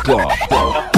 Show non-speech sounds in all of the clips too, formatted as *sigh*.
Club. *laughs*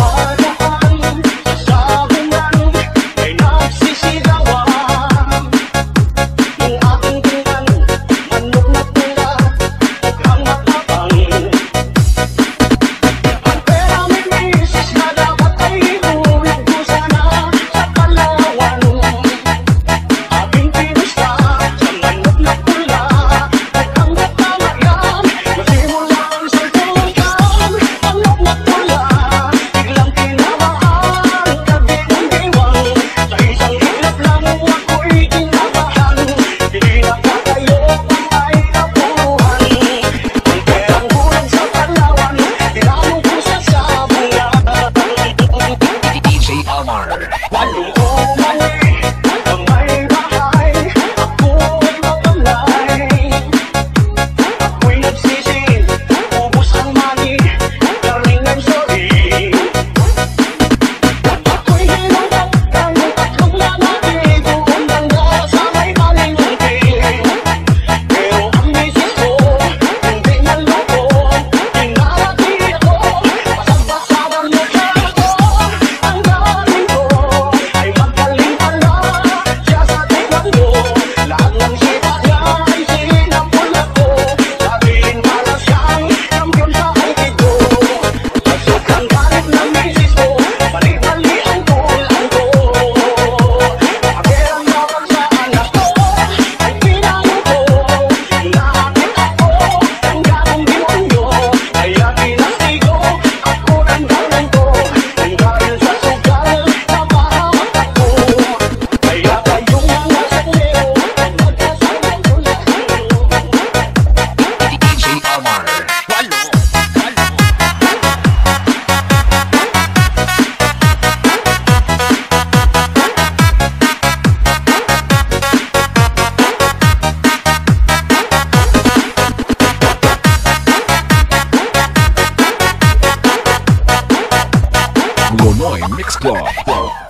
Lonoy Mix Club.